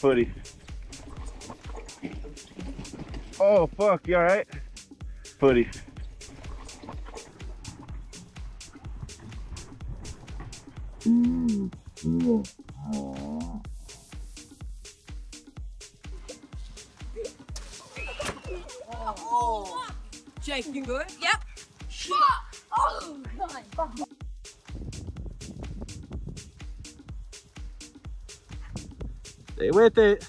Footy. Oh, fuck. You alright? Footy. Oh, oh. Jake, you good? Yep. Oh, God. Stay with it.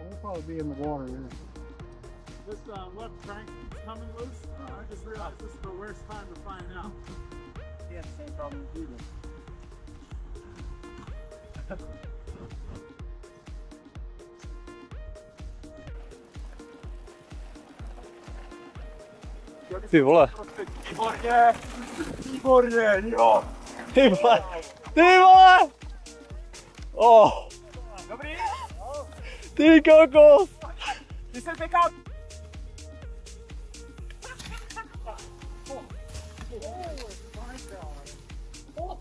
We'll probably be in the water here. This uh, left crank is coming loose. Uh, I just realized this is the worst time to find out. He had the same problem as you Ty vole. Výborně, výborně, jo. Ty vole, ty vole. Oh. Dobrý? Ty kokos. Ty se teká. Oh, my God. Oh,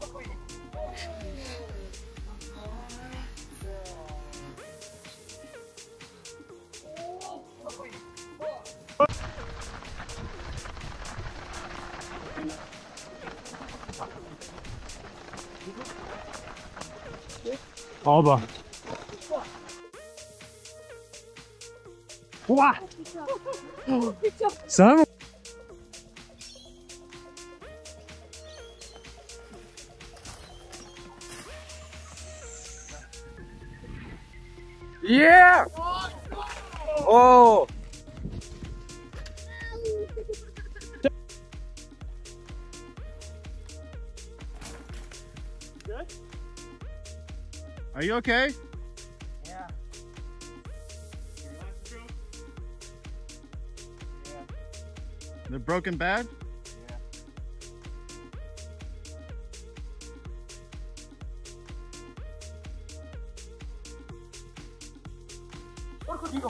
Alba. Wow. Son. Yeah. Oh. Are you okay? Yeah. They're broken bad? You